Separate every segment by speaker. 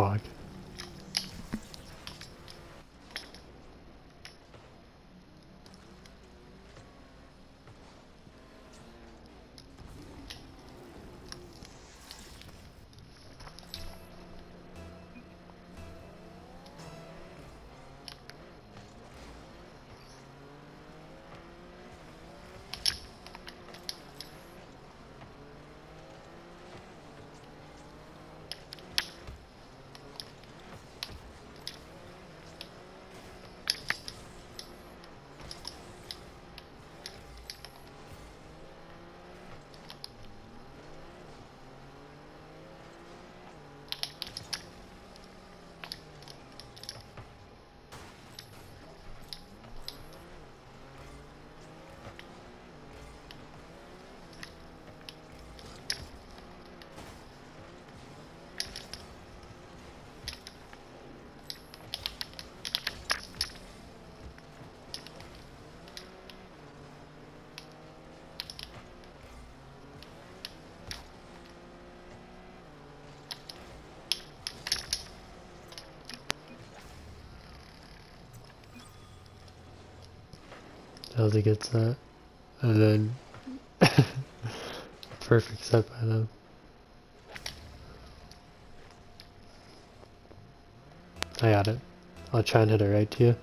Speaker 1: fog. Fuck. Elsie gets that. And then perfect set by them. I got it. I'll try and hit it right to you.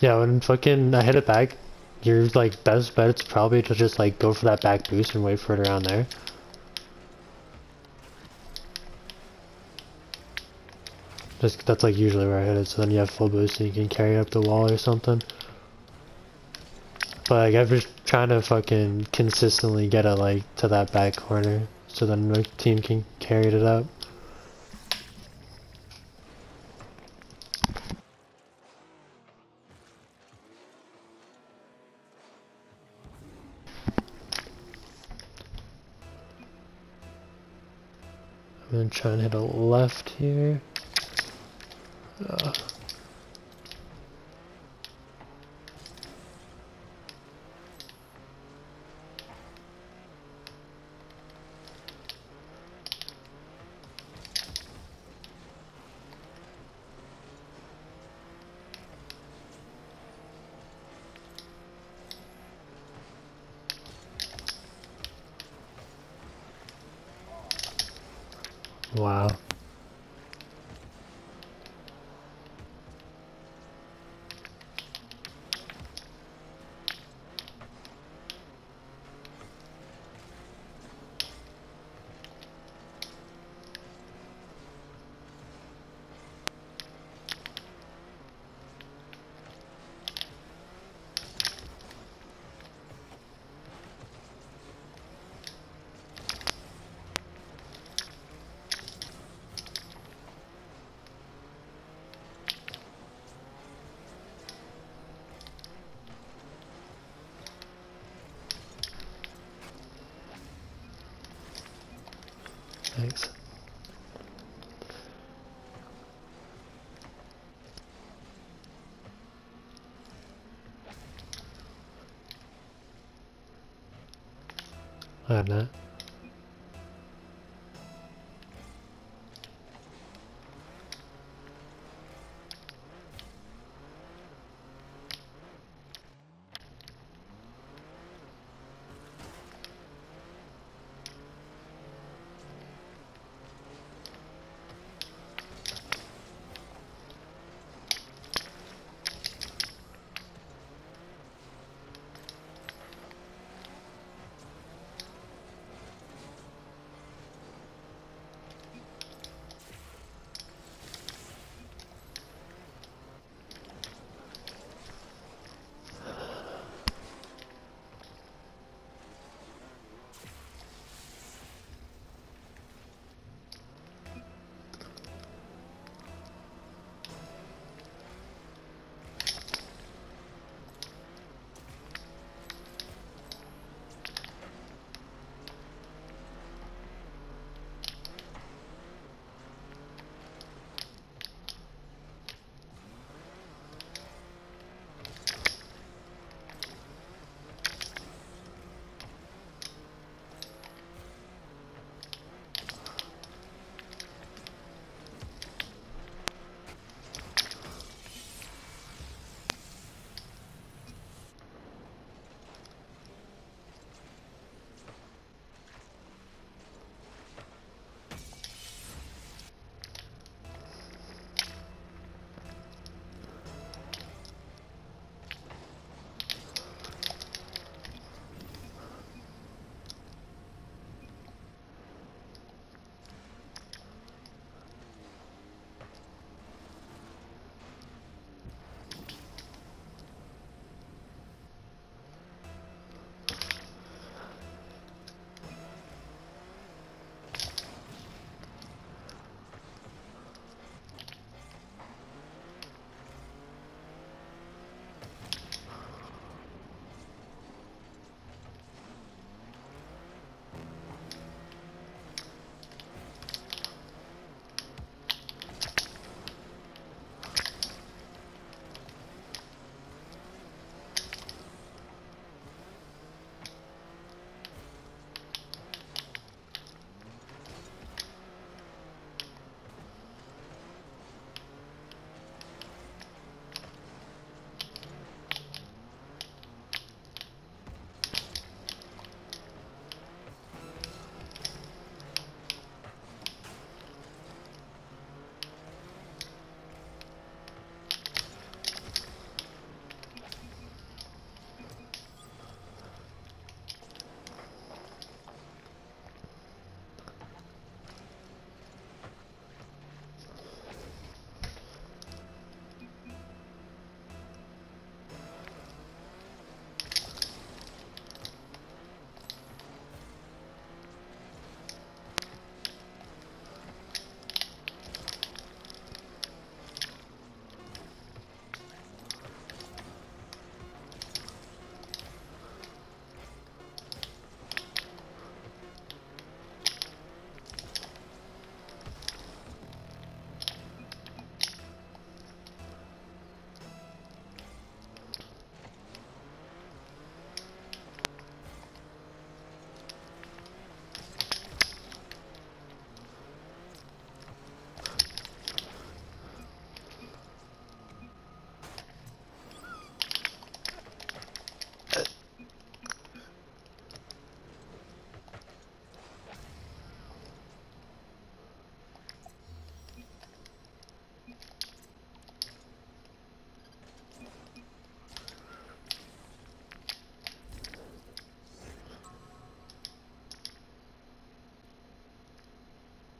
Speaker 1: Yeah, when fucking I hit it back, your like best bet is probably to just like go for that back boost and wait for it around there. Just that's like usually where I hit it, so then you have full boost and you can carry up the wall or something. But like I'm just trying to fucking consistently get it like to that back corner, so then the team can carry it up. I'm gonna try and hit a left here. Wow. I have that.